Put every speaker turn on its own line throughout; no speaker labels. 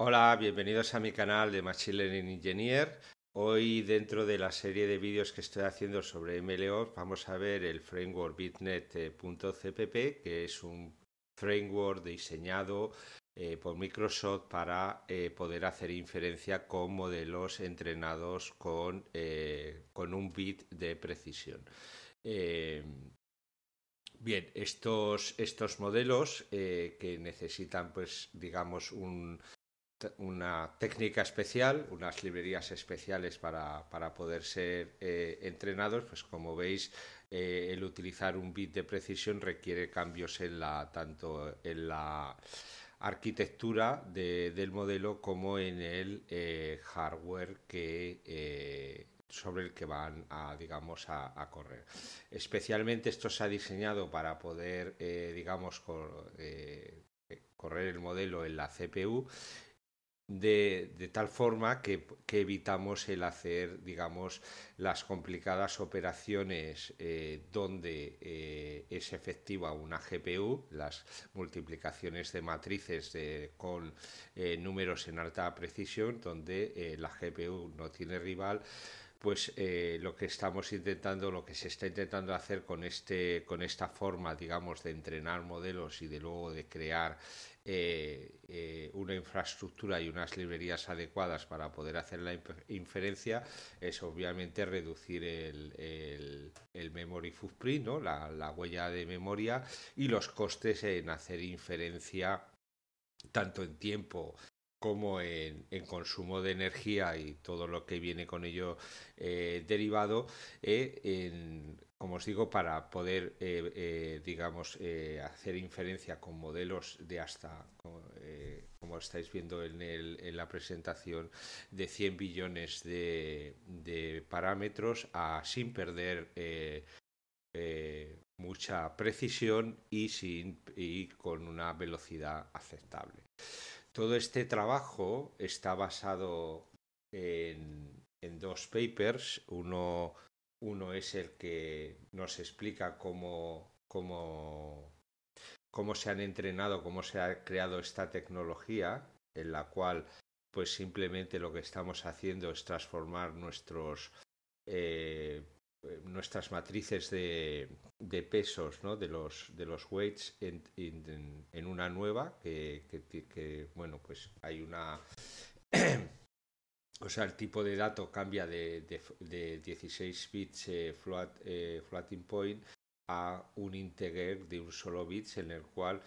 Hola, bienvenidos a mi canal de Machine Learning Engineer. Hoy dentro de la serie de vídeos que estoy haciendo sobre MLOps vamos a ver el framework bitnet.cpp que es un framework diseñado eh, por Microsoft para eh, poder hacer inferencia con modelos entrenados con, eh, con un bit de precisión. bien, estos, estos modelos que necesitan, pues, digamos, un, una técnica especial, unas librerías especiales para, poder ser eh, entrenados, pues como veis, eh, el utilizar un bit de precisión requiere cambios en la, tanto en la arquitectura del modelo como en el eh, hardware que sobre el que van a digamos a, correr. Especialmente esto se ha diseñado para poder digamos correr el modelo en la CPU de, tal forma que, evitamos el hacer, digamos, las complicadas operaciones eh, donde eh, es efectiva una GPU, las multiplicaciones de matrices con eh, números en alta precisión, donde la GPU no tiene rival pues lo que estamos intentando, lo que se está intentando hacer con este, con esta forma, digamos, de entrenar modelos y de luego de crear eh, una infraestructura y unas librerías adecuadas para poder hacer la inferencia es obviamente reducir el, memory footprint, ¿no? la, huella de memoria y los costes en hacer inferencia tanto en tiempo como en, consumo de energía y todo lo que viene con ello eh, derivado, en, como os digo, para poder, eh, eh, digamos, eh, hacer inferencia con modelos de hasta, como estáis viendo en, la presentación, de 100 billones de, parámetros sin perder mucha precisión y, sin, y con una velocidad aceptable. Todo este trabajo está basado en, en dos papers, uno uno es el que nos explica cómo, cómo, cómo se han entrenado, cómo se ha creado esta tecnología, en la cual pues simplemente lo que estamos haciendo es transformar nuestros eh, nuestras matrices de, pesos ¿no? de los de los weights en, una nueva que, que, bueno pues hay una o sea, el tipo de dato cambia de, 16 bits eh, eh, floating point a un integer de un solo bits en el cual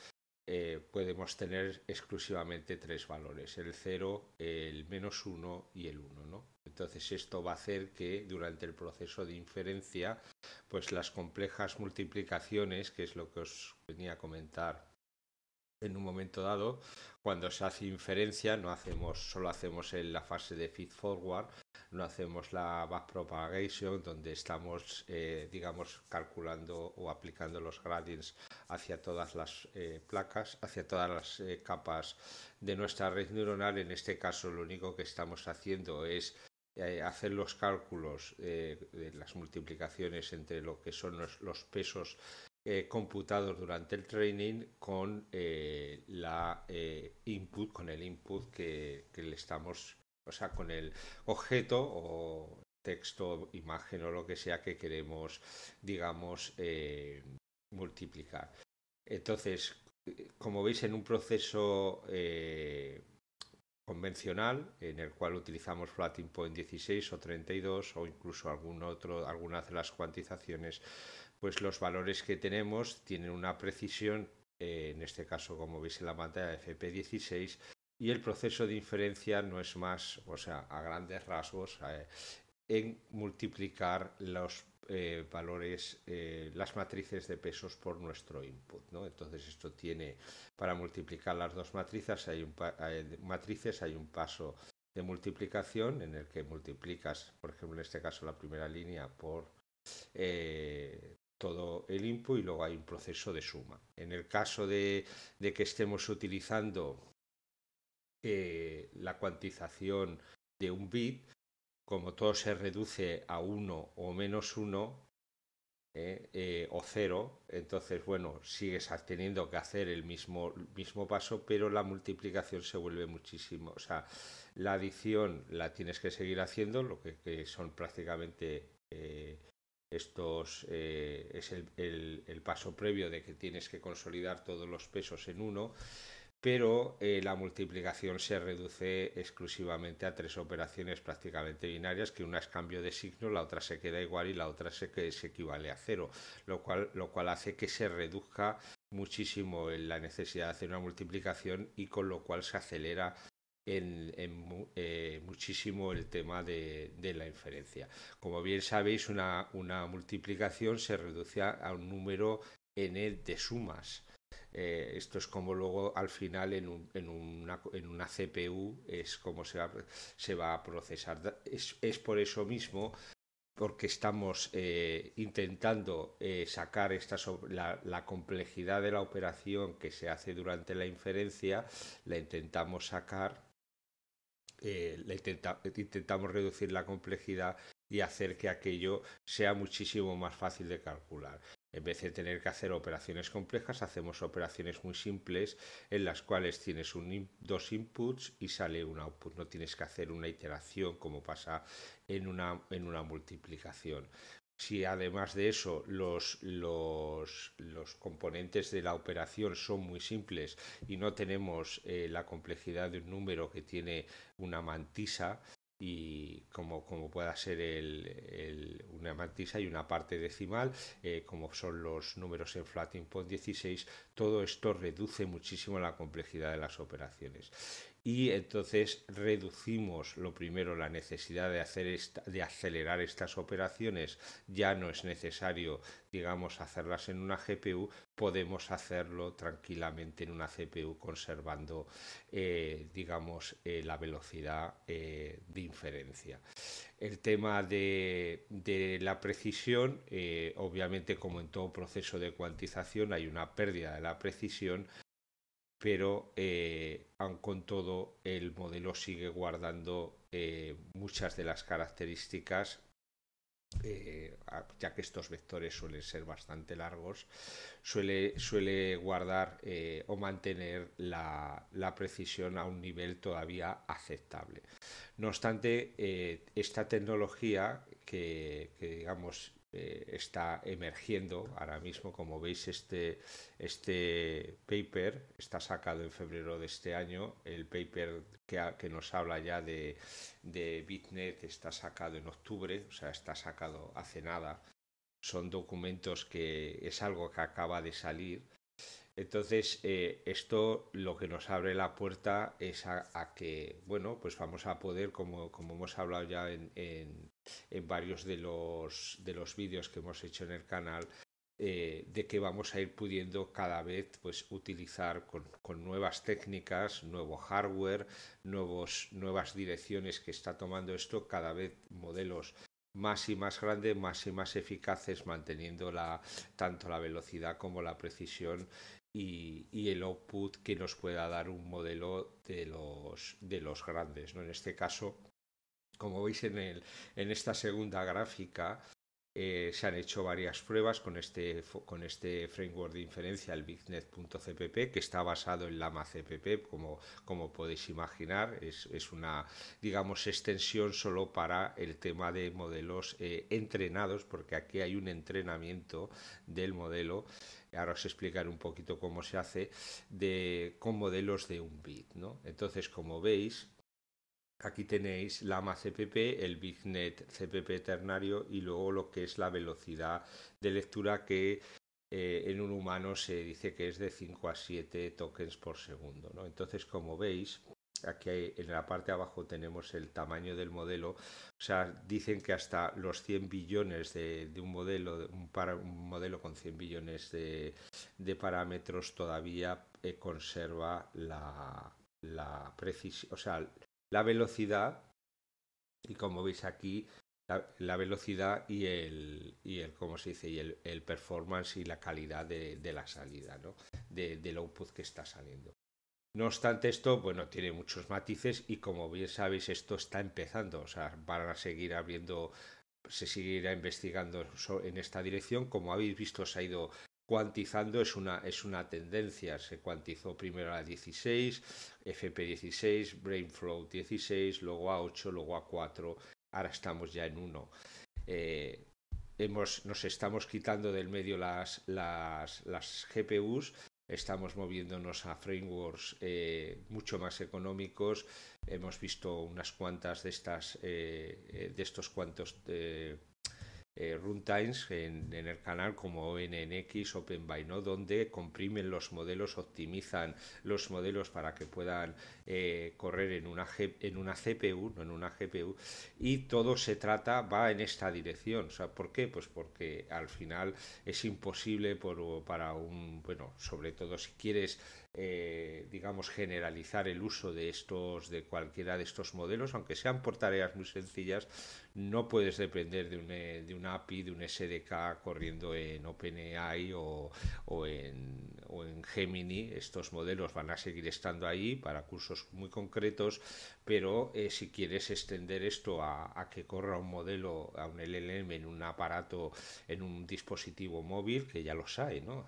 eh, podemos tener exclusivamente tres valores, el 0, el menos 1 y el 1. ¿no? Entonces esto va a hacer que durante el proceso de inferencia, pues las complejas multiplicaciones, que es lo que os venía a comentar en un momento dado, cuando se hace inferencia, no hacemos, solo hacemos en la fase de feed forward, no hacemos la backpropagation, donde estamos, eh, digamos, calculando o aplicando los gradients hacia todas las eh, placas, hacia todas las eh, capas de nuestra red neuronal. En este caso, lo único que estamos haciendo es hacer los cálculos de las multiplicaciones entre lo que son los pesos computados durante el training con la input, con el input que, le estamos, o sea, con el objeto o texto, imagen o lo que sea que queremos, digamos, multiplicar. Entonces, como veis en un proceso convencional en el cual utilizamos floating point 16 o 32 o incluso algún otro, algunas de las cuantizaciones pues los valores que tenemos tienen una precisión, eh, en este caso como veis en la pantalla FP16, y el proceso de inferencia no es más, o sea, a grandes rasgos, eh, en multiplicar los eh, valores, las matrices de pesos por nuestro input. ¿no? Entonces esto tiene, para multiplicar las dos matrices hay, un, matrices, hay un paso de multiplicación en el que multiplicas, por ejemplo, en este caso la primera línea por todo el input y luego hay un proceso de suma. En el caso de, que estemos utilizando eh, la cuantización de un bit, como todo se reduce a 1 o menos 1, ¿eh? Eh, o cero, entonces, bueno, sigues teniendo que hacer el mismo, mismo paso, pero la multiplicación se vuelve muchísimo. O sea, la adición la tienes que seguir haciendo, lo que, son prácticamente eh, estos, es el, el paso previo de que tienes que consolidar todos los pesos en uno pero eh, la multiplicación se reduce exclusivamente a tres operaciones prácticamente binarias, que una es cambio de signo, la otra se queda igual y la otra se, se equivale a cero, lo cual, lo cual hace que se reduzca muchísimo la necesidad de hacer una multiplicación y con lo cual se acelera en, eh, muchísimo el tema de, la inferencia. Como bien sabéis, una, una multiplicación se reduce a un número n de sumas. Eh, esto es como luego al final en, una, CPU es como se va, a procesar. Es, por eso mismo porque estamos eh, intentando eh, sacar esta la, complejidad de la operación que se hace durante la inferencia, la intentamos sacar, intentamos reducir la complejidad y hacer que aquello sea muchísimo más fácil de calcular. En vez de tener que hacer operaciones complejas, hacemos operaciones muy simples en las cuales tienes dos inputs y sale un output. No tienes que hacer una iteración como pasa en una, en una multiplicación. Si además de eso los, los, componentes de la operación son muy simples y no tenemos eh, la complejidad de un número que tiene una mantisa, y como, como pueda ser el, una mantisa y una parte decimal, eh, como son los números en floating point 16, todo esto reduce muchísimo la complejidad de las operaciones y entonces reducimos lo primero la necesidad de hacer de acelerar estas operaciones. Ya no es necesario digamos hacerlas en una GPU podemos hacerlo tranquilamente en una CPU conservando eh, digamos eh, la velocidad eh, de inferencia. El tema de, de la precisión obviamente como en todo proceso de cuantización hay una pérdida de la precisión pero eh, aun con todo el modelo sigue guardando eh, muchas de las características eh, ya que estos vectores suelen ser bastante largos, suele, suele guardar o mantener la, precisión a un nivel todavía aceptable. No obstante, esta tecnología que digamos eh, está emergiendo ahora mismo. Como veis, este, este paper está sacado en febrero de este año. El paper que, que nos habla ya de, de, Bitnet está sacado en octubre, o sea, está sacado hace nada. Son documentos que es algo que acaba de salir entonces, eh, esto lo que nos abre la puerta es a, que, bueno, pues vamos a poder, como, como hemos hablado ya en, en, varios de los, de los vídeos que hemos hecho en el canal, eh, de que vamos a ir pudiendo cada vez pues, utilizar con, con, nuevas técnicas, nuevo hardware, nuevos, nuevas direcciones que está tomando esto, cada vez modelos más y más grandes, más y más eficaces, manteniendo la, tanto la velocidad como la precisión y, el output que nos pueda dar un modelo de los, de los grandes. ¿no? En este caso, como veis en, esta segunda gráfica, eh, se han hecho varias pruebas con este, con este framework de inferencia, el BigNet.cpp, que está basado en Lama CPP, como, podéis imaginar. Es, una, digamos, extensión solo para el tema de modelos eh, entrenados, porque aquí hay un entrenamiento del modelo ahora os explicaré un poquito cómo se hace, con modelos de un bit. Entonces, como veis, aquí tenéis la AMA CPP, el BigNet CPP ternario y luego lo que es la velocidad de lectura que eh, en un humano se dice que es de 5 a 7 tokens por segundo. ¿no? Entonces, como veis, aquí en la parte de abajo tenemos el tamaño del modelo. O sea, dicen que hasta los 100 billones de, un modelo, un, para, un, modelo con 100 billones de, parámetros todavía eh, conserva la, la precisión, o sea, la velocidad y como veis aquí la, velocidad y el, y el ¿cómo se dice? y el, el performance y la calidad de, de la salida, ¿no? De, del output que está saliendo. No obstante, esto, bueno, tiene muchos matices y como bien sabéis, esto está empezando. O sea, van a seguir habiendo se seguirá investigando en esta dirección. Como habéis visto, se ha ido cuantizando, es una, es una tendencia. Se cuantizó primero a 16, FP16, Brainflow 16, luego A8, luego A4, ahora estamos ya en 1. Eh, hemos, nos estamos quitando del medio las, las, las GPUs estamos moviéndonos a frameworks eh, mucho más económicos. Hemos visto unas cuantas de estas, eh, de estos cuantos eh, runtimes en, el canal como ONNX, OpenBino, donde comprimen los modelos, optimizan los modelos para que puedan eh, correr en una, en una CPU, no en una GPU, y todo se trata, va en esta dirección. ¿Por qué? Pues porque al final es imposible por, para un, bueno, sobre todo si quieres eh, digamos, generalizar el uso de estos, de cualquiera de estos modelos, aunque sean por tareas muy sencillas, no puedes depender de, un, eh, de una API, de un SDK corriendo en OpenAI o, o, en, o en Gemini. Estos modelos van a seguir estando ahí para cursos muy concretos, pero eh, si quieres extender esto a, que corra un modelo, a un LLM en un aparato, en un dispositivo móvil, que ya los hay, ¿no?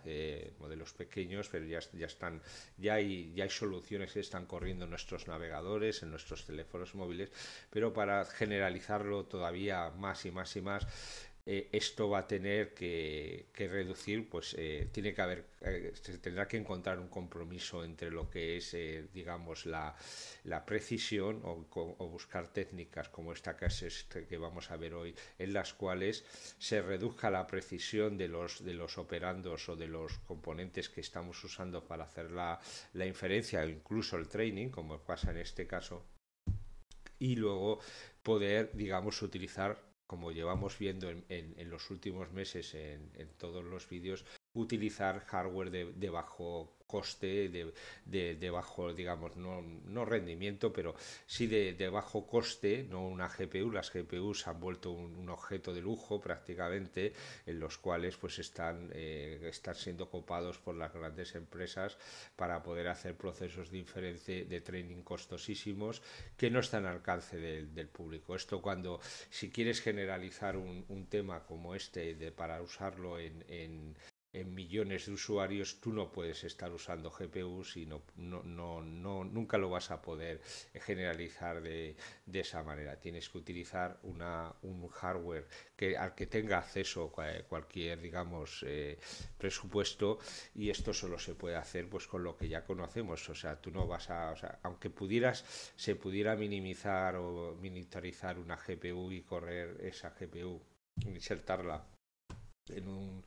modelos pequeños, pero ya, ya están ya hay, ya hay soluciones que están corriendo en nuestros navegadores, en nuestros teléfonos móviles, pero para generalizarlo todavía más y más y más, eh, esto va a tener que, reducir, pues eh, tiene que haber, eh, se tendrá que encontrar un compromiso entre lo que es, digamos, la, precisión o, buscar técnicas como esta que, es, que vamos a ver hoy, en las cuales se reduzca la precisión de los, de los operandos o de los componentes que estamos usando para hacer la, la inferencia o incluso el training, como pasa en este caso, y luego poder, digamos, utilizar como llevamos viendo en, los últimos meses en, en todos los vídeos, utilizar hardware de, bajo coste, de, de, bajo, digamos, no, no rendimiento, pero sí de, bajo coste, no una GPU. Las GPUs han vuelto un, objeto de lujo prácticamente, en los cuales pues están, eh, están siendo copados por las grandes empresas para poder hacer procesos de inferencia de training costosísimos que no están al alcance del, público. Esto cuando, si quieres generalizar un, un tema como este de, para usarlo en, en en millones de usuarios, tú no puedes estar usando GPUs y no, no, no, nunca lo vas a poder generalizar de, esa manera. Tienes que utilizar un hardware que, al que tenga acceso cualquier, digamos, eh, presupuesto y esto solo se puede hacer pues con lo que ya conocemos. O sea, tú no vas a, o sea, aunque pudieras, se pudiera minimizar o militarizar una GPU y correr esa GPU, insertarla en un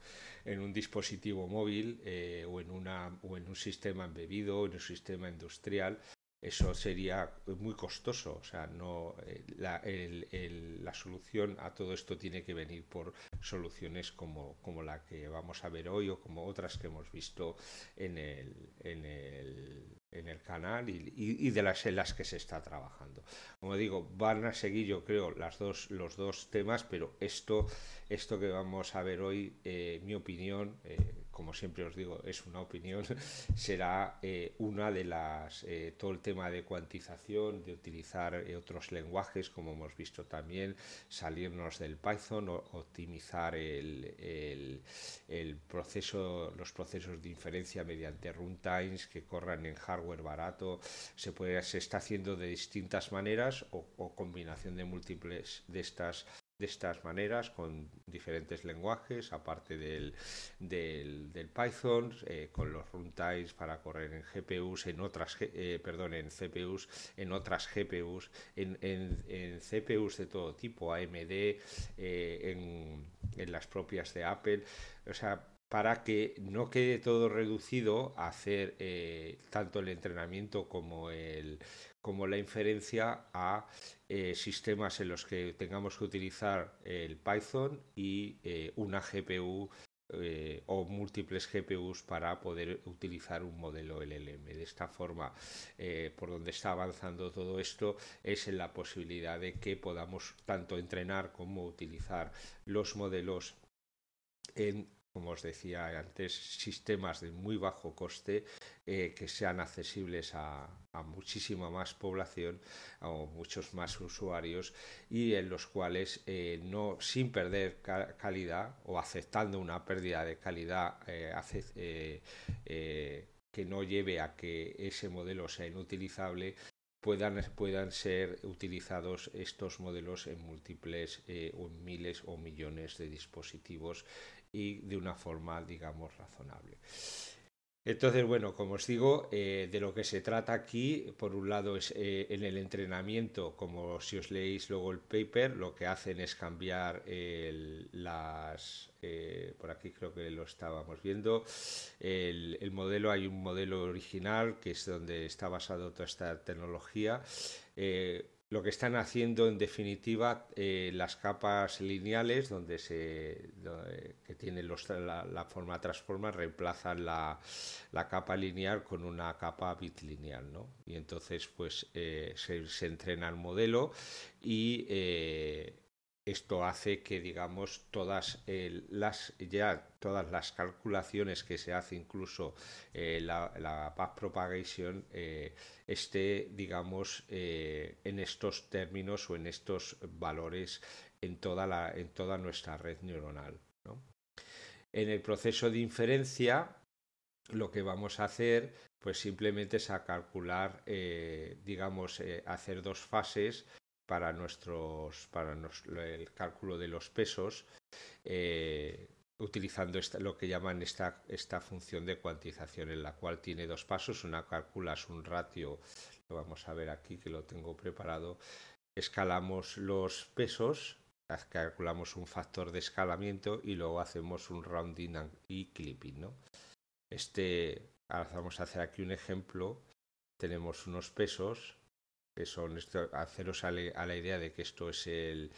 en un dispositivo móvil eh, o, en una, o en un sistema embebido o en un sistema industrial, eso sería muy costoso. O sea, no, eh, la, la, solución a todo esto tiene que venir por soluciones como, como, la que vamos a ver hoy o como otras que hemos visto en el, en el, en el canal y, de las en las que se está trabajando. Como digo, van a seguir yo creo las dos, los dos temas, pero esto, esto que vamos a ver hoy, eh, mi opinión, eh, como siempre os digo, es una opinión, será eh, una de las, eh, todo el tema de cuantización, de utilizar eh, otros lenguajes, como hemos visto también, salirnos del Python, o, optimizar el, el, proceso, los procesos de inferencia mediante runtimes que corran en hardware barato, se, puede, se está haciendo de distintas maneras o combinación de múltiples de estas de estas maneras con diferentes lenguajes aparte del, del, del Python eh, con los runtimes para correr en GPUs en otras eh, perdón en CPUs en otras GPUs en, en, CPUs de todo tipo AMD eh, en, en las propias de Apple. O sea para que no quede todo reducido a hacer tanto el entrenamiento como, el, como la inferencia a eh, sistemas en los que tengamos que utilizar el Python y eh, una GPU eh, o múltiples GPUs para poder utilizar un modelo LLM. De esta forma, por donde está avanzando todo esto es en la posibilidad de que podamos tanto entrenar como utilizar los modelos en como os decía antes, sistemas de muy bajo coste eh, que sean accesibles a, muchísima más población o muchos más usuarios y en los cuales eh, no sin perder calidad o aceptando una pérdida de calidad eh, que no lleve a que ese modelo sea inutilizable puedan, puedan ser utilizados estos modelos en múltiples o en miles o millones de dispositivos y de una forma, digamos, razonable. Entonces, bueno, como os digo, eh, de lo que se trata aquí, por un lado es eh, en el entrenamiento, como si os leéis luego el paper, lo que hacen es cambiar las, eh, por aquí creo que lo estábamos viendo, el, el, modelo, hay un modelo original que es donde está basado toda esta tecnología lo que están haciendo en definitiva eh, las capas lineales donde se que tienen la, forma transforma reemplazan la, capa lineal con una capa bit lineal ¿no? y entonces pues eh, se, entrena el modelo y eh, esto hace que digamos todas las ya todas las calculaciones que se hace incluso eh, la, la propagation eh, esté digamos eh, en estos términos o en estos valores en toda la en toda nuestra red neuronal en el proceso de inferencia lo que vamos a hacer pues simplemente es a calcular digamos hacer dos fases para nuestros para el cálculo de los pesos eh, utilizando lo que llaman esta, esta función de cuantización en la cual tiene dos pasos. Una calculas un ratio lo vamos a ver aquí que lo tengo preparado. Escalamos los pesos calculamos un factor de escalamiento y luego hacemos un rounding y clipping ¿no? este ahora vamos a hacer aquí un ejemplo. Tenemos unos pesos que son haceros a, la idea de que esto es el,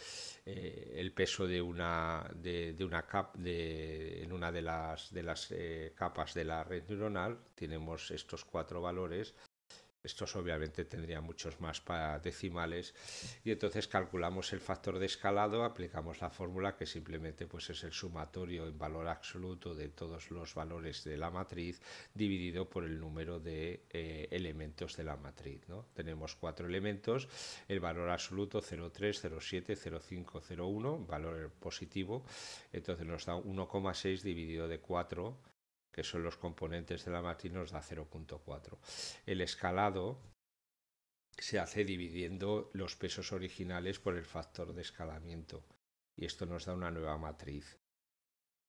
eh, peso de una de, una cap de, en una de las de las eh, capas de la red neuronal tenemos estos cuatro valores estos obviamente tendrían muchos más decimales y entonces calculamos el factor de escalado, aplicamos la fórmula que simplemente pues es el sumatorio en valor absoluto de todos los valores de la matriz dividido por el número de eh, elementos de la matriz. ¿no? Tenemos cuatro elementos, el valor absoluto 0,3, 0,7, 0,5, 0,1, valor positivo, entonces nos da 1,6 dividido de 4 que son los componentes de la matriz, nos da 0.4. El escalado se hace dividiendo los pesos originales por el factor de escalamiento y esto nos da una nueva matriz.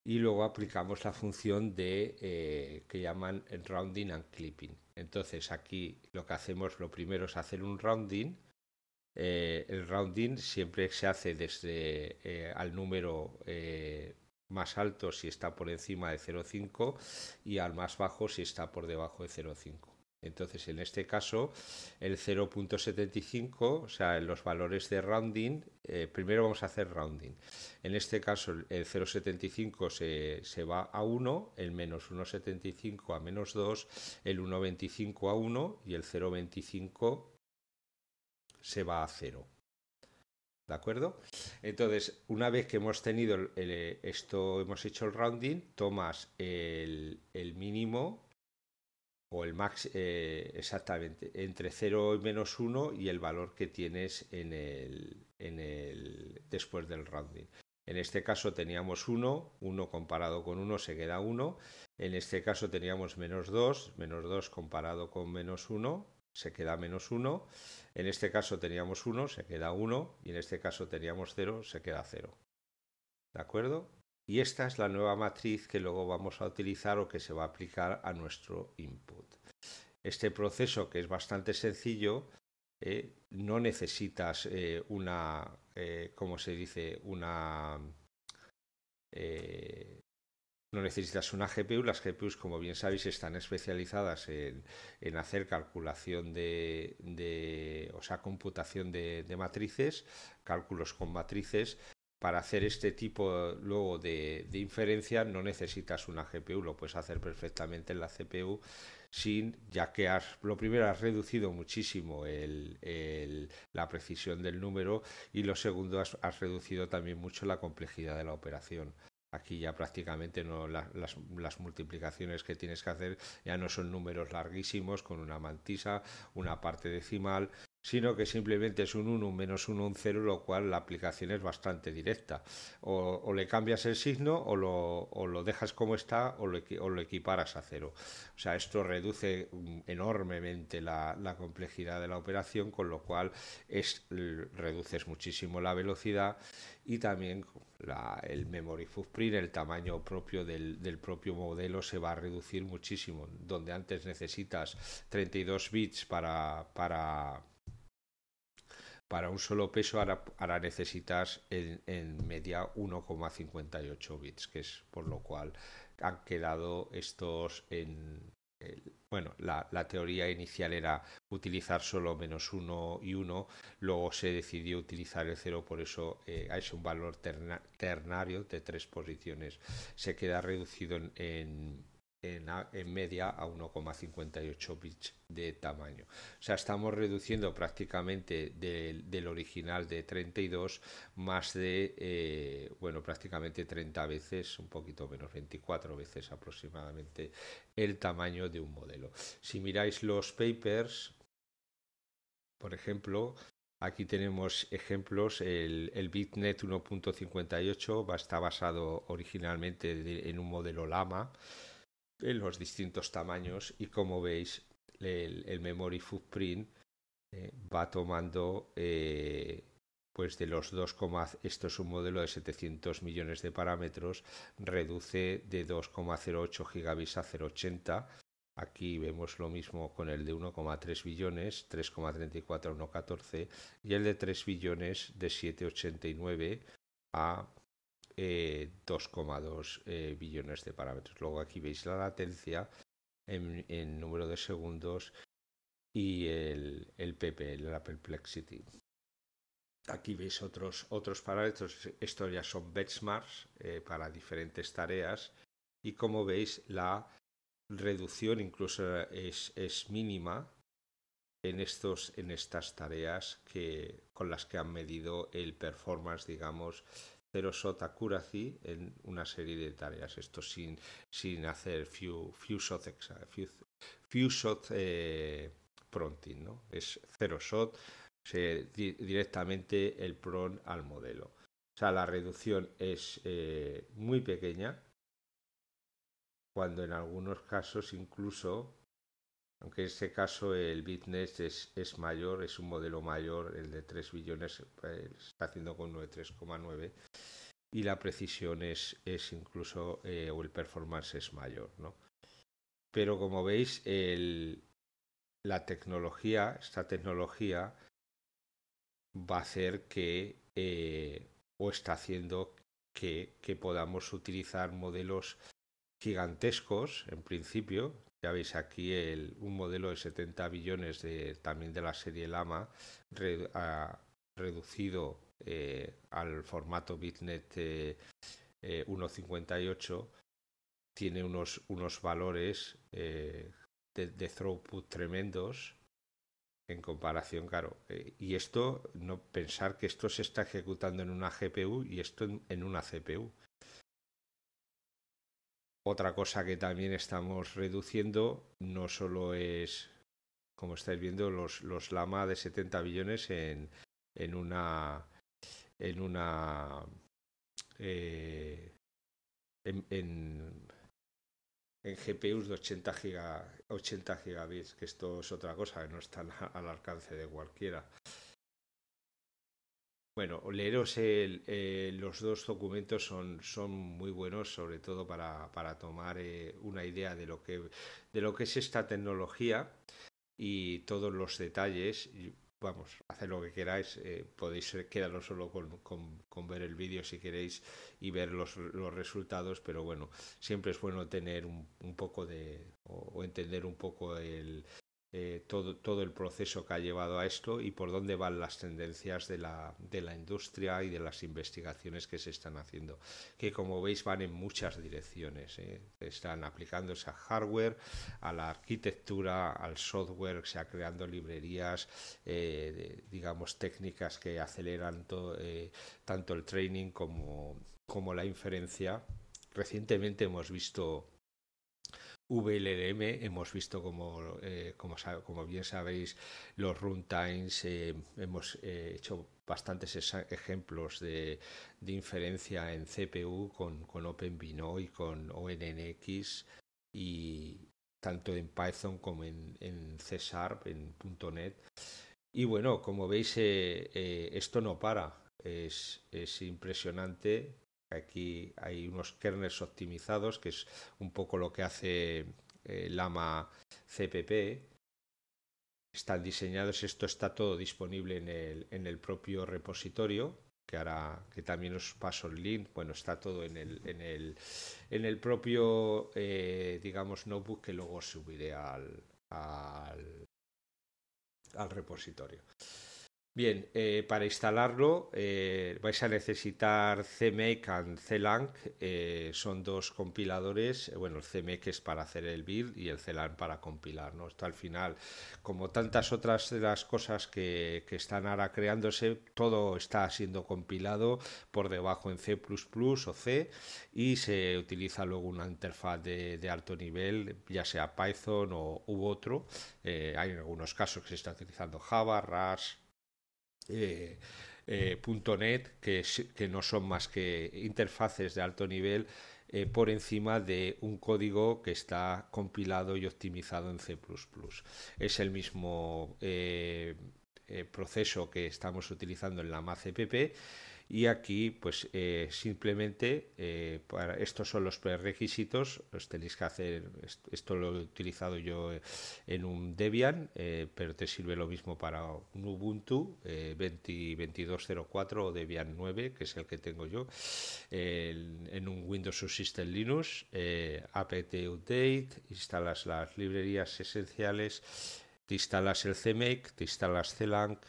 Y luego aplicamos la función de eh, que llaman rounding and clipping. Entonces aquí lo que hacemos, lo primero es hacer un rounding. Eh, el rounding siempre se hace desde eh, al número más alto si está por encima de 0,5 y al más bajo si está por debajo de 0,5. Entonces, en este caso, el 0.75, o sea, los valores de rounding, eh, primero vamos a hacer rounding. En este caso, el 0.75 se, se va a 1, el menos 1.75 a menos 2, el 1.25 a 1 y el 0.25 se va a 0. ¿De acuerdo? Entonces, una vez que hemos tenido esto, hemos hecho el rounding, tomas el, mínimo o el max eh, exactamente entre 0 y menos 1 y el valor que tienes en el, en el después del rounding. En este caso teníamos 1, 1 comparado con 1 se queda 1. En este caso teníamos menos 2, menos 2 comparado con menos 1 se queda menos 1. En este caso teníamos 1, se queda 1. Y en este caso teníamos 0, se queda 0. ¿De acuerdo? Y esta es la nueva matriz que luego vamos a utilizar o que se va a aplicar a nuestro input. Este proceso, que es bastante sencillo, eh, no necesitas eh, una, eh, ¿cómo se dice? Una no necesitas una GPU. Las GPUs, como bien sabéis, están especializadas en, hacer calculación de, o sea, computación de, matrices, cálculos con matrices. Para hacer este tipo luego de, inferencia no necesitas una GPU, lo puedes hacer perfectamente en la CPU sin, ya que has, lo primero has reducido muchísimo la precisión del número y lo segundo has reducido también mucho la complejidad de la operación Aquí ya prácticamente no las, multiplicaciones que tienes que hacer ya no son números larguísimos con una mantisa, una parte decimal, sino que simplemente es un 1, un menos 1, un 0, lo cual la aplicación es bastante directa. O, le cambias el signo o lo, dejas como está o lo, o lo, equiparas a cero. O sea, esto reduce mm, enormemente la, la complejidad de la operación, con lo cual es, reduces muchísimo la velocidad y también la, el memory footprint, el tamaño propio del, propio modelo se va a reducir muchísimo. Donde antes necesitas 32 bits para, para para un solo peso ahora, necesitas en, media 1,58 bits, que es por lo cual han quedado estos en... bueno, la, teoría inicial era utilizar solo menos 1 y 1, luego se decidió utilizar el 0, por eso eh, es un valor ternario de tres posiciones. Se queda reducido en, media a 1,58 bits de tamaño. O sea, estamos reduciendo prácticamente del, original de 32 más de, eh, bueno, prácticamente 30 veces, un poquito menos, 24 veces aproximadamente el tamaño de un modelo. Si miráis los papers, por ejemplo, Aquí tenemos ejemplos, el, el BitNet 1.58 está basado originalmente en un modelo Lama, en los distintos tamaños y como veis el, memory footprint eh, va tomando eh, pues de los 2, esto es un modelo de 700 millones de parámetros reduce de 2,08 gigabits a 0,80 aquí vemos lo mismo con el de 1,3 billones 3,34 a 1,14 y el de 3 billones de 7,89 a 2,2 eh, billones de parámetros. Luego aquí veis la latencia en, número de segundos y el, el PP, la perplexity. Aquí veis otros, otros parámetros, estos ya son benchmarks eh, para diferentes tareas y como veis la reducción incluso es, es mínima en, estos, en estas tareas que, con las que han medido el performance, digamos, Zero Shot Accuracy en una serie de tareas. Esto sin, sin hacer few, few shot, few, shot eh, ¿no? Es Zero Shot, directamente el PRON al modelo. O sea, la reducción es eh, muy pequeña, cuando en algunos casos incluso aunque en este caso el bitnet es, es, mayor, es un modelo mayor, el de 3 billones eh, está haciendo con 3,9 y la precisión es, es incluso, eh, o el performance es mayor, ¿no? Pero como veis, el, la tecnología, esta tecnología va a hacer que, eh, o está haciendo que, que podamos utilizar modelos gigantescos, en principio, ya veis aquí el, un modelo de 70 billones de, también de la serie Lama, reducido eh, al formato bitnet 1.58, eh, tiene unos, unos valores eh, de, throughput tremendos en comparación, claro. y esto, no pensar que esto se está ejecutando en una GPU y esto en una CPU. Otra cosa que también estamos reduciendo no solo es, como estáis viendo, los, los Lama de 70 billones en, en una en una eh, en, en, GPUs de 80, giga, 80 gigabits, que esto es otra cosa que no está al alcance de cualquiera. Bueno, leeros eh, los dos documentos son, son muy buenos, sobre todo para, para tomar eh, una idea de lo, que, de lo que es esta tecnología y todos los detalles. vamos, hacer lo que queráis, eh, podéis quedaros solo con, con, ver el vídeo si queréis y ver los, los, resultados, pero bueno, siempre es bueno tener un, un poco de, o entender un poco el, eh, todo, todo el proceso que ha llevado a esto y por dónde van las tendencias de la, de la industria y de las investigaciones que se están haciendo, que como veis van en muchas direcciones. ¿eh? Están aplicándose a hardware, a la arquitectura, al software, se ha creando librerías, eh, digamos, técnicas que aceleran tanto el training como, como la inferencia. Recientemente hemos visto VLM hemos visto como, eh, como, bien sabéis los runtimes, eh, hemos eh, hecho bastantes ejemplos de, de, inferencia en CPU con, con OpenVINO y con ONNX y tanto en Python como en, en C Sharp, en .NET. Y bueno, como veis, esto no para. Es, es impresionante Aquí hay unos kernels optimizados, que es un poco lo que hace eh, Lama CPP. Están diseñados, esto está todo disponible en el, propio repositorio, que ahora que también os paso el link, bueno, está todo en el, propio, eh, digamos, notebook que luego subiré al repositorio. Bien, eh, para instalarlo eh, vais a necesitar CMake and CLang, eh, son dos compiladores, bueno, el CMake es para hacer el build y el CLang para compilar, ¿no? Esto al final, como tantas otras de las cosas que, están ahora creándose, todo está siendo compilado por debajo en C++ o C y se utiliza luego una interfaz de, alto nivel, ya sea Python o u otro, hay algunos casos que se está utilizando Java, Rust, eh, eh, .NET, que, no son más que interfaces de alto nivel eh, por encima de un código que está compilado y optimizado en C++. Es el mismo proceso que estamos utilizando en la MACPP y aquí pues eh, simplemente eh, para, estos son los prerequisitos os tenéis que hacer esto lo he utilizado yo en un Debian eh, pero te sirve lo mismo para un Ubuntu 2204 o Debian 9 que es el que tengo yo en un Windows Subsystem Linux apt update instalas las librerías esenciales te instalas el CMake te instalas CLang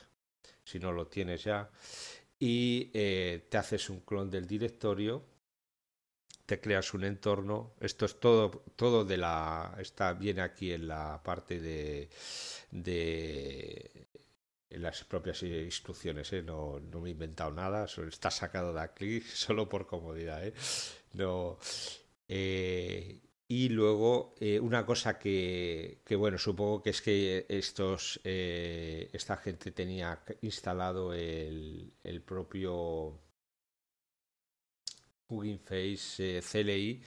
si no lo tienes ya y eh, te haces un clon del directorio, te creas un entorno. Esto es todo, todo de la. está bien aquí en la parte de. de en las propias instrucciones, ¿eh? no, no, me he inventado nada, está sacado de aquí solo por comodidad. ¿eh? No, y luego eh, una cosa que, bueno, supongo que es que estos, eh, esta gente tenía instalado el, el propio Hugging Face eh, CLI.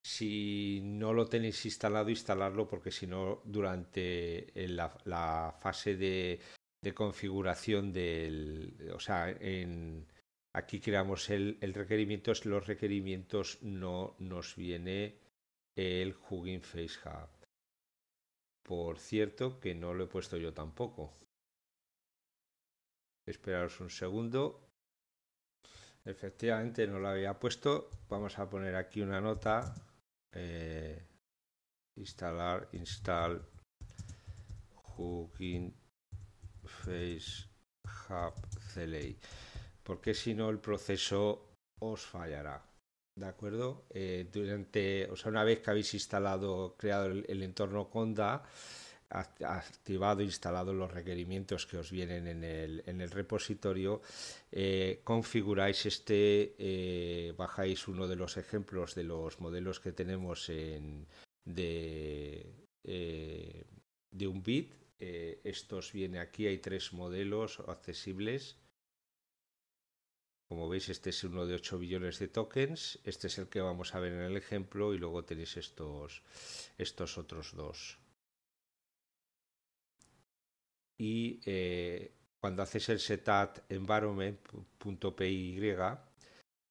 Si no lo tenéis instalado, instalarlo porque si no, durante la, la fase de, de, configuración del... O sea, en, aquí creamos el, el requerimiento, los requerimientos no nos viene el Hugging Face Hub. Por cierto, que no lo he puesto yo tampoco. Esperaros un segundo. Efectivamente no lo había puesto. Vamos a poner aquí una nota. Eh, instalar, install Hugging Face Hub CLI. Porque si no el proceso os fallará. ¿De acuerdo? Eh, durante, o sea, una vez que habéis instalado, creado el, entorno Conda, activado e instalado los requerimientos que os vienen en el, en el repositorio, eh, configuráis este, eh, bajáis uno de los ejemplos de los modelos que tenemos en, de, de un bit. estos viene aquí, hay tres modelos accesibles como veis, este es uno de 8 billones de tokens. Este es el que vamos a ver en el ejemplo y luego tenéis estos, estos otros dos. Y eh, cuando haces el setup environment.py,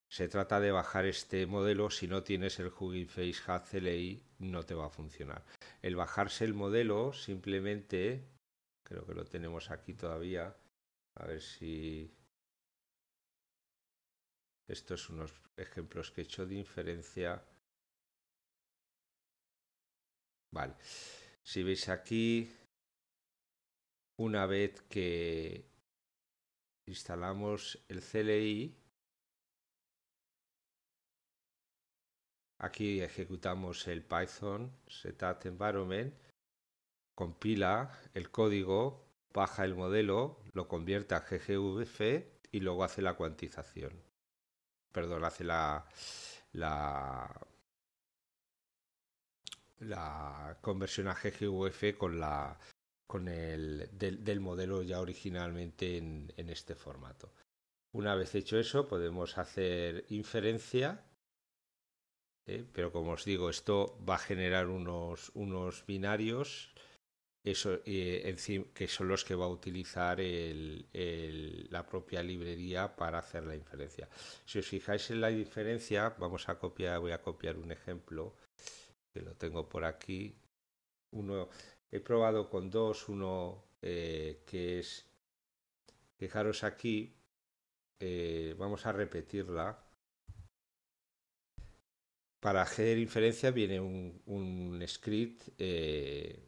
se trata de bajar este modelo. Si no tienes el Hugging Face CLI, no te va a funcionar. El bajarse el modelo, simplemente, creo que lo tenemos aquí todavía. A ver si estos unos ejemplos que he hecho de inferencia. Vale. Si veis aquí, una vez que instalamos el CLI, aquí ejecutamos el Python setup environment, compila el código, baja el modelo, lo convierte a GGVF y luego hace la cuantización. Perdón, hace la, la, conversión a GGUF con la con el del, modelo ya originalmente en, este formato. Una vez hecho eso, podemos hacer inferencia, ¿eh? pero como os digo, esto va a generar unos, unos binarios eso, eh, que son los que va a utilizar la propia librería para hacer la inferencia. Si os fijáis en la inferencia, vamos a copiar, voy a copiar un ejemplo que lo tengo por aquí. Uno, he probado con dos, uno eh, que es, fijaros aquí, eh, vamos a repetirla. Para hacer inferencia viene un, un script eh,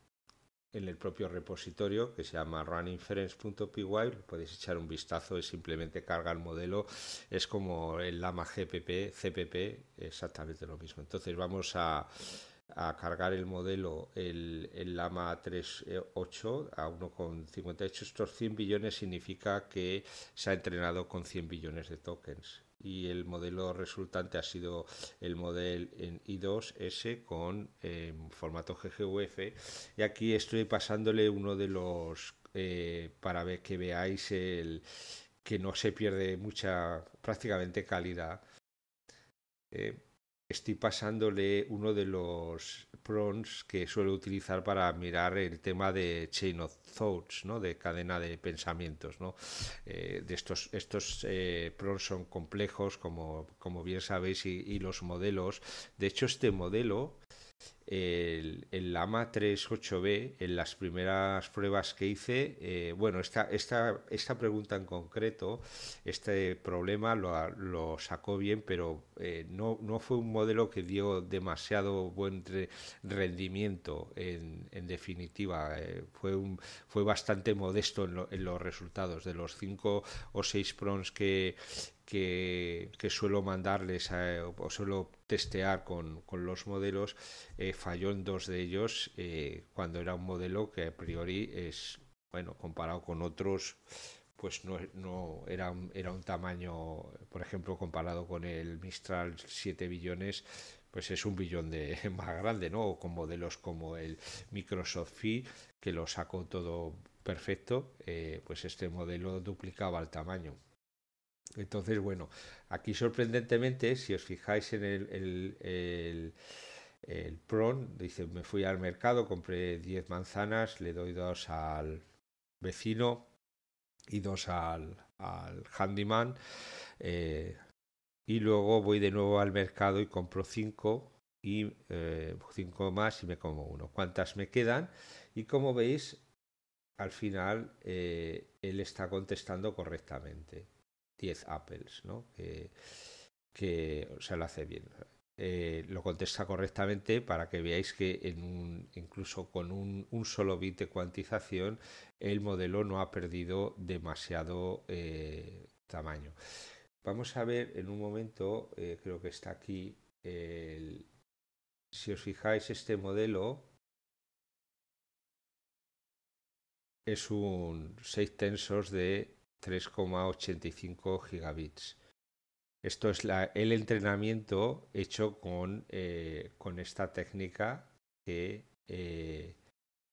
en el propio repositorio que se llama runinference.py, podéis echar un vistazo, es simplemente carga el modelo, es como el lama GPP, CPP, exactamente lo mismo. Entonces vamos a, a cargar el modelo, el, el Lama 3.8 a 1,58. Estos 100 billones significa que se ha entrenado con 100 billones de tokens. Y el modelo resultante ha sido el modelo en I2S con em, formato GGUF. Y aquí estoy pasándole uno de los eh, para que veáis el que no se pierde mucha prácticamente calidad. Eh, estoy pasándole uno de los prompts que suelo utilizar para mirar el tema de chain of thoughts, ¿no? de cadena de pensamientos. ¿no? Eh, de estos estos eh, son complejos, como, como bien sabéis, y, los modelos. De hecho, este modelo el, el Lama 3.8b, en las primeras pruebas que hice, eh, bueno, esta, esta, esta pregunta en concreto, este problema lo, sacó bien, pero eh, no, no fue un modelo que dio demasiado buen rendimiento en, en definitiva. Eh, fue, un, fue bastante modesto en, en, los resultados. De los cinco o seis prons que, que, suelo mandarles o suelo testear con, los modelos, eh, falló en dos de ellos eh, cuando era un modelo que a priori es, bueno, comparado con otros, pues no, no era, un, era un tamaño, por ejemplo, comparado con el Mistral 7 billones, pues es un billón de más grande, ¿no? O con modelos como el Microsoft Phi, que lo sacó todo perfecto, eh, pues este modelo duplicaba el tamaño. Entonces, bueno, aquí sorprendentemente, si os fijáis en el, el, PRON, dice, me fui al mercado, compré 10 manzanas, le doy dos al vecino y dos al, al handyman. Eh, y luego voy de nuevo al mercado y compro 5 y eh, cinco más y me como uno. ¿Cuántas me quedan? Y como veis, al final eh, él está contestando correctamente. 10 apples, ¿no? Que, que o lo hace bien. Eh, lo contesta correctamente para que veáis que en un, incluso con un, solo bit de cuantización el modelo no ha perdido demasiado eh, tamaño. Vamos a ver en un momento, eh, creo que está aquí, el, si os fijáis este modelo es un 6 tensos de 3,85 gigabits. Esto es el entrenamiento hecho con, eh, con esta técnica que, eh,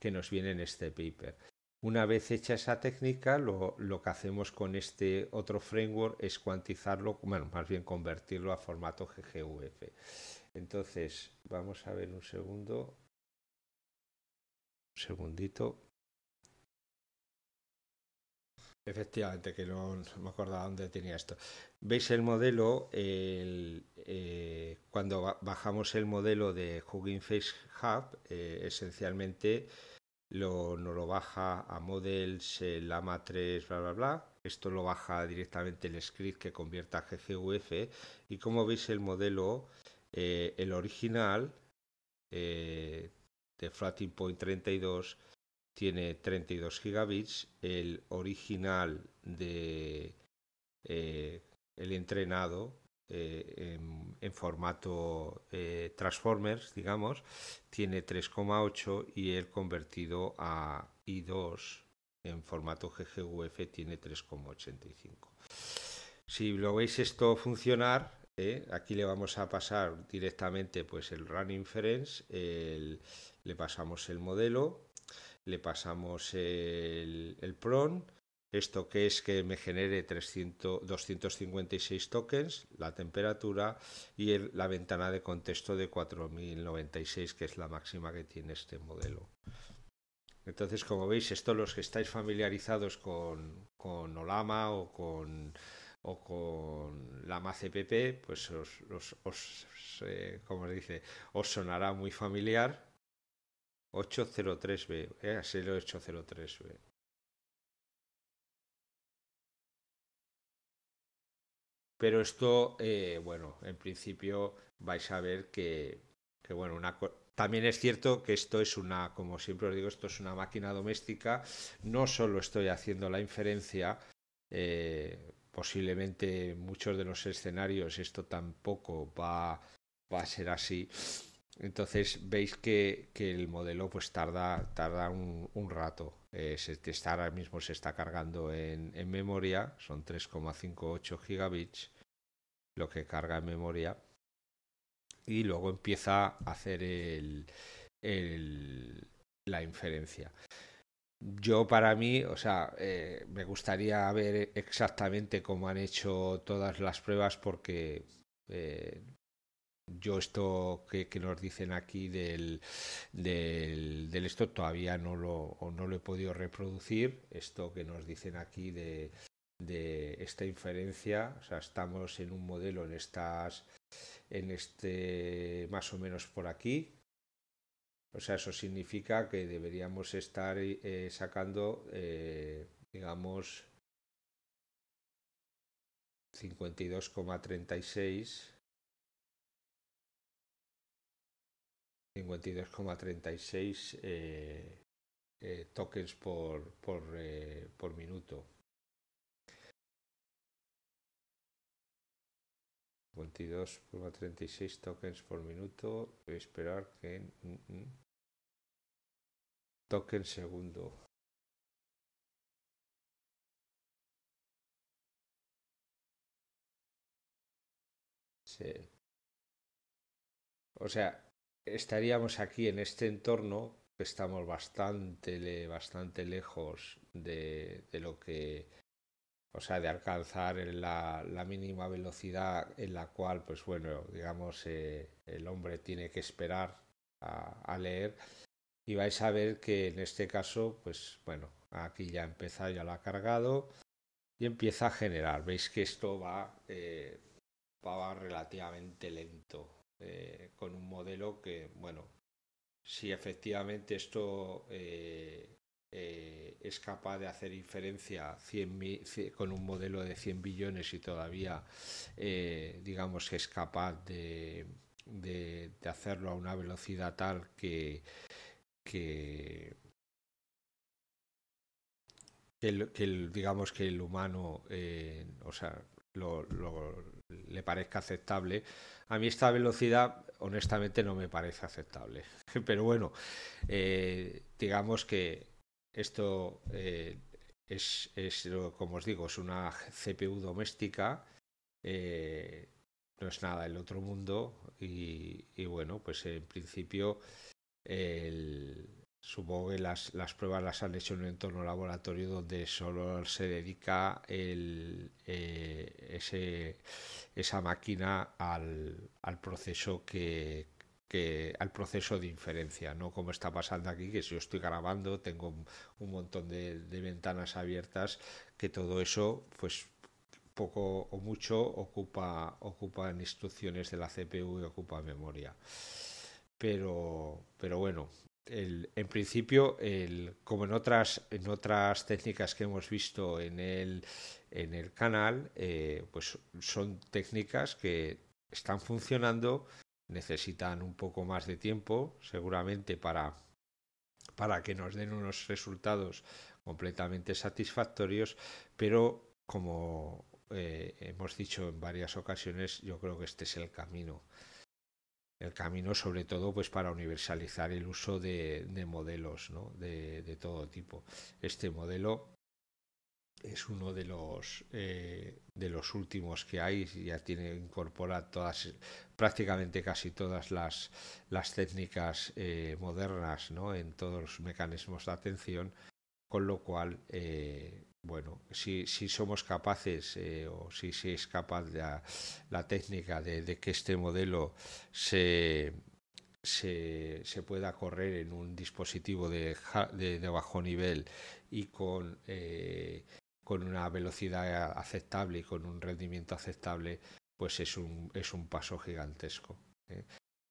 que, nos viene en este paper. Una vez hecha esa técnica, lo, lo, que hacemos con este otro framework es cuantizarlo, bueno, más bien convertirlo a formato GGUF. Entonces, vamos a ver un segundo. Un segundito. Efectivamente, que no, me acordaba dónde tenía esto. Veis el modelo, el, eh, cuando bajamos el modelo de Hugging Face Hub, eh, esencialmente lo, nos lo baja a Models, el AMA 3, bla, bla, bla. Esto lo baja directamente el script que convierta a GGUF. Y como veis el modelo, eh, el original de Floating Point 32, tiene 32 gigabits, el original de eh, el entrenado eh, en, formato eh, Transformers, digamos, tiene 3,8 y el convertido a i2 en formato GGUF tiene 3,85. Si lo veis esto funcionar, aquí le vamos a pasar directamente pues el Run Inference, le pasamos el modelo, le pasamos el, PRON, esto que es que me genere 300, 256 tokens, la temperatura y la ventana de contexto de 4096, que es la máxima que tiene este modelo. Entonces, como veis, esto los que estáis familiarizados con, con Olama o con, o con la MACPP, pues os, os, eh, dice, os sonará muy familiar. 803B, eh, así lo 803B. Pero esto, eh, bueno, en principio vais a ver que, que bueno, una, también es cierto que esto es una, como siempre os digo, esto es una máquina doméstica. No solo estoy haciendo la inferencia, eh, posiblemente muchos de los escenarios esto tampoco va, va a ser así. Entonces veis que, el modelo pues tarda, tarda un, rato. Eh, está, ahora mismo se está cargando en, memoria, son 3,58 gigabits lo que carga en memoria y luego empieza a hacer la inferencia. Yo para mí, o sea, eh, me gustaría ver exactamente cómo han hecho todas las pruebas porque eh, yo esto que, nos dicen aquí del, del, del, esto todavía no lo, no lo he podido reproducir. Esto que nos dicen aquí de, de esta inferencia. O sea, estamos en un modelo en estas, en este más o menos por aquí. O sea, eso significa que deberíamos estar eh, sacando, eh, digamos, 52,36 52,36 eh, eh, tokens por, por, eh, por minuto. 22,36 tokens por minuto. Voy a esperar que... Mm, mm. Token segundo. Sí. O sea, estaríamos aquí en este entorno, estamos bastante, bastante lejos de, de lo que o sea, de alcanzar la, la, mínima velocidad en la cual, pues bueno, digamos, eh, el hombre tiene que esperar a, leer. Y vais a ver que en este caso, pues bueno, aquí ya empieza, ya lo ha cargado y empieza a generar. Veis que esto va, eh, va relativamente lento, eh, con un modelo que, bueno, si efectivamente esto eh, eh, es capaz de hacer inferencia 100, con un modelo de 100 billones y todavía digamos es capaz de, de, hacerlo a una velocidad tal que, que, que, el, digamos que el humano o sea lo, le parezca aceptable a mí esta velocidad honestamente no me parece aceptable. Pero bueno eh, digamos que esto eh, es, es, como os digo, es una CPU doméstica, eh, no es nada el otro mundo y, y bueno, pues en principio el, supongo que las, las, pruebas las han hecho en un entorno laboratorio donde solo se dedica el, eh, ese, esa máquina al, al proceso que, que al proceso de inferencia, no como está pasando aquí, que si yo estoy grabando tengo un montón de, de ventanas abiertas, que todo eso, pues poco o mucho ocupa ocupan instrucciones de la CPU y ocupa memoria. Pero, pero bueno, en principio, como en otras, técnicas que hemos visto en el, canal, eh, pues son técnicas que están funcionando necesitan un poco más de tiempo seguramente para, para que nos den unos resultados completamente satisfactorios, pero como eh, hemos dicho en varias ocasiones, yo creo que este es el camino. El camino sobre todo pues para universalizar el uso de, modelos ¿no? de, de, todo tipo. Este modelo es uno de los eh, de los últimos que hay ya tiene incorpora todas prácticamente casi todas las las técnicas eh, modernas ¿no? en todos los mecanismos de atención con lo cual eh, bueno si, si somos capaces o si, si es capaz la, la técnica de, que este modelo se se, se, pueda correr en un dispositivo de, de, de bajo nivel y con eh, con una velocidad aceptable y con un rendimiento aceptable, pues es un, es un paso gigantesco. ¿eh?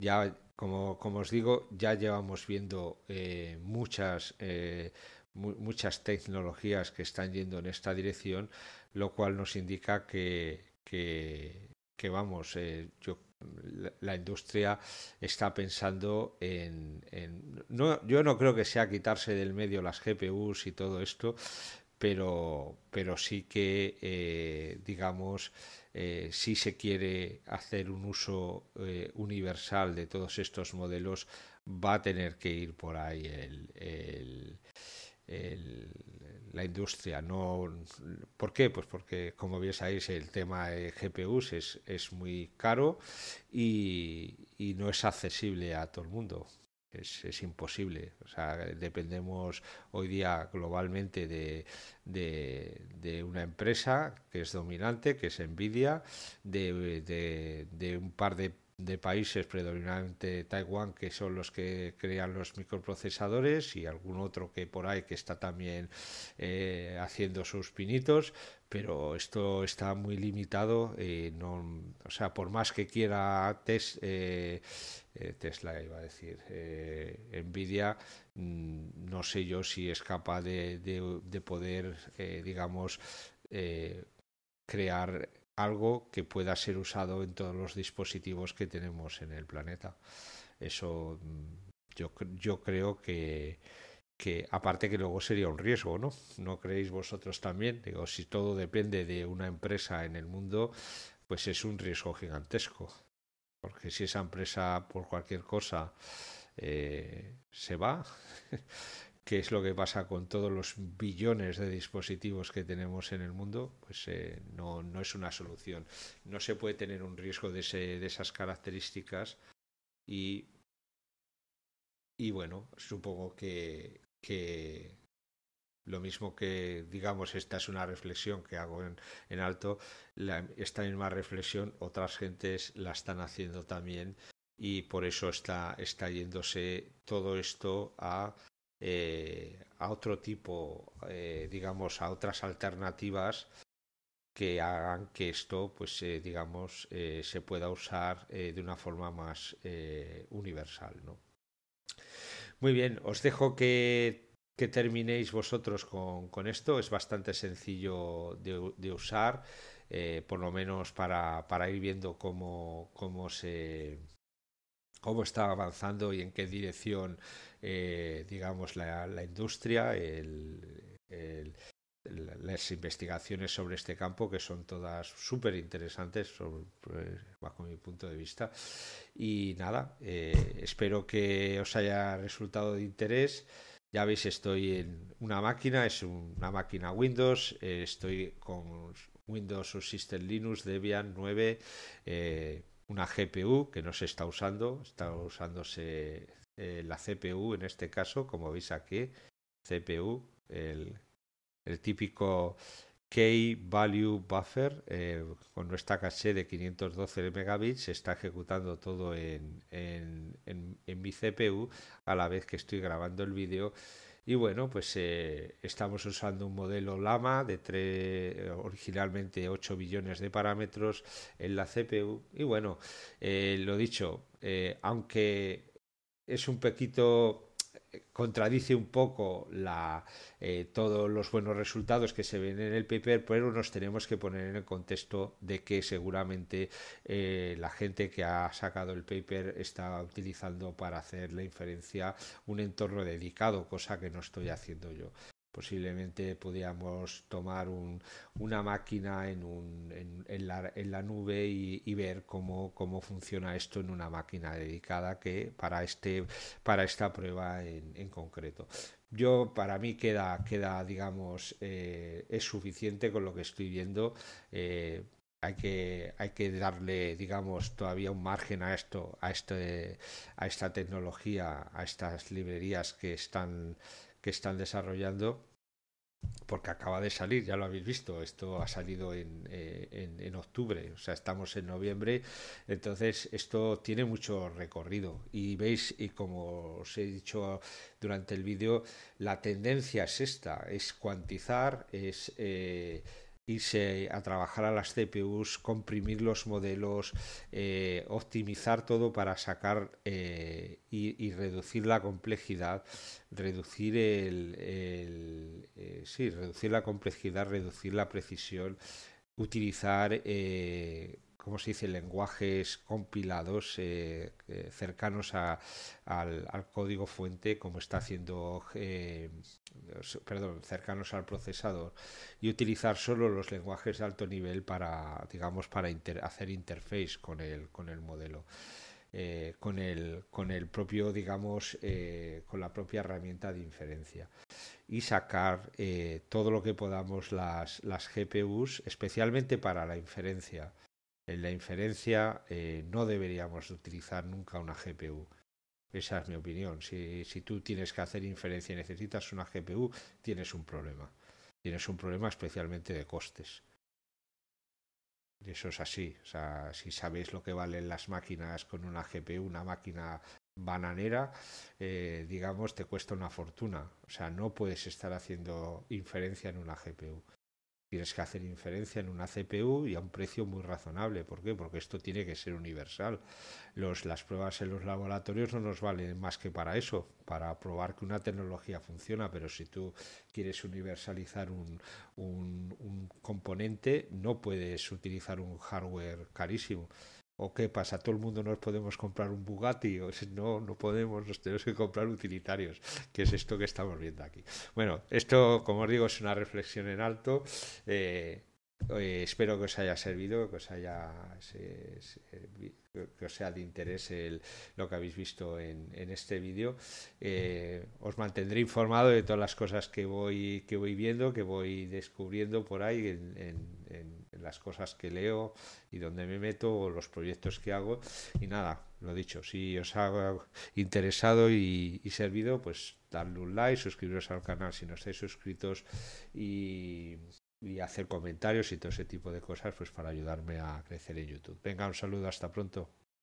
Ya, como, como, os digo, ya llevamos viendo eh, muchas, eh, mu muchas tecnologías que están yendo en esta dirección, lo cual nos indica que, que, vamos, eh, yo, la, industria está pensando en, no, yo no creo que sea quitarse del medio las GPUs y todo esto, pero, pero sí que, eh, digamos, eh, si se quiere hacer un uso universal de todos estos modelos, va a tener que ir por ahí el, el, la industria. No, ¿Por qué? Pues porque, como bien sabéis, el tema de GPUs es, es muy caro y, y no es accesible a todo el mundo es, es, imposible. O sea, dependemos hoy día globalmente de, de, de, una empresa que es dominante, que es Nvidia, de, de, de un par de de países, predominantemente Taiwán, que son los que crean los microprocesadores y algún otro que por ahí que está también eh, haciendo sus pinitos, pero esto está muy limitado. Eh, no, o sea, por más que quiera tes, eh, Tesla, iba a decir, Nvidia, mm, no sé yo si es capaz de, de, de poder, digamos, crear algo que pueda ser usado en todos los dispositivos que tenemos en el planeta. Eso yo, yo creo que, que aparte que luego sería un riesgo, ¿no? ¿No creéis vosotros también? Digo, si todo depende de una empresa en el mundo, pues es un riesgo gigantesco. Porque si esa empresa por cualquier cosa eh, se va, qué es lo que pasa con todos los billones de dispositivos que tenemos en el mundo, pues eh, no, no, es una solución. No se puede tener un riesgo de, ese, de esas características y, y bueno, supongo que, que, lo mismo que, digamos, esta es una reflexión que hago en, en alto, esta misma reflexión otras gentes la están haciendo también y por eso está, está yéndose todo esto a eh, a otro tipo, eh, digamos, a otras alternativas que hagan que esto, pues, eh, digamos, se pueda usar de una forma más universal, ¿no? Muy bien, os dejo que, terminéis vosotros con, esto. Es bastante sencillo de, usar, por lo menos para, ir viendo cómo, cómo está avanzando y en qué dirección, eh, digamos, la, la industria, las investigaciones sobre este campo, que son todas súper interesantes sobre, bajo mi punto de vista. Y nada, eh, espero que os haya resultado de interés. Ya veis, estoy en una máquina, es una máquina Windows, eh, estoy con Windows o System Linux Debian 9. Eh, una GPU que no se está usando, está usándose eh, la CPU en este caso, como veis aquí, CPU, el, el típico Key Value Buffer eh, con nuestra caché de 512 megabits está ejecutando todo en, en, en, en mi CPU a la vez que estoy grabando el vídeo y bueno, pues eh, estamos usando un modelo Lama de tres, originalmente 8 billones de parámetros en la CPU. Y bueno, lo dicho, aunque es un poquito contradice un poco la, eh, todos los buenos resultados que se ven en el paper, pero nos tenemos que poner en el contexto de que seguramente eh, la gente que ha sacado el paper está utilizando para hacer la inferencia un entorno dedicado, cosa que no estoy haciendo yo posiblemente podíamos tomar una máquina en, la, nube y, ver cómo, funciona esto en una máquina dedicada que para, este, para esta prueba en, concreto. Yo, para mí, queda, digamos, eh, es suficiente con lo que estoy viendo. Eh, hay que, darle, digamos, todavía un margen a esto, a este, a esta tecnología, a estas librerías que están que están desarrollando porque acaba de salir, ya lo habéis visto, esto ha salido en, eh, en, octubre, o sea, estamos en noviembre, entonces esto tiene mucho recorrido. Y veis, y como os he dicho durante el vídeo, la tendencia es esta, es cuantizar, es... Eh, irse a trabajar a las CPUs, comprimir los modelos, eh, optimizar todo para sacar eh, y, reducir la complejidad, reducir el, eh, sí, reducir la complejidad, reducir la precisión, utilizar ¿cómo se dice?, lenguajes compilados eh, eh, cercanos a, al, código fuente, como está haciendo, eh, perdón, cercanos al procesador, y utilizar solo los lenguajes de alto nivel para, digamos, para hacer interface con el, con el modelo. con, el, con el propio, digamos, con la propia herramienta de inferencia y sacar todo lo que podamos las, las GPUs, especialmente para la inferencia en la inferencia eh, no deberíamos utilizar nunca una GPU. Esa es mi opinión. Si, tú tienes que hacer inferencia y necesitas una GPU, tienes un problema. Tienes un problema especialmente de costes. Eso es así. O sea, si sabéis lo que valen las máquinas con una GPU, una máquina bananera, eh, digamos, te cuesta una fortuna. O sea, no puedes estar haciendo inferencia en una GPU tienes que hacer inferencia en una CPU y a un precio muy razonable. ¿Por qué? Porque esto tiene que ser universal. Los, las pruebas en los laboratorios no nos valen más que para eso, para probar que una tecnología funciona, pero si tú quieres universalizar un, componente, no puedes utilizar un hardware carísimo. ¿O qué pasa? ¿Todo el mundo nos podemos comprar un Bugatti? O no, no podemos, nos tenemos que comprar utilitarios, que es esto que estamos viendo aquí. Bueno, esto, como os digo, es una reflexión en alto. Eh, eh, espero que os haya servido, que os haya que os sea de interés el, lo que habéis visto en, en este vídeo. Eh, os mantendré informado de todas las cosas que voy que voy viendo, que voy descubriendo por ahí en, en las cosas que leo y donde me meto o los proyectos que hago. Y nada, lo dicho, si os ha interesado y, servido, pues darle un like, suscribiros al canal si no estáis suscritos y, y hacer comentarios y todo ese tipo de cosas pues para ayudarme a crecer en YouTube. Venga, un saludo, hasta pronto.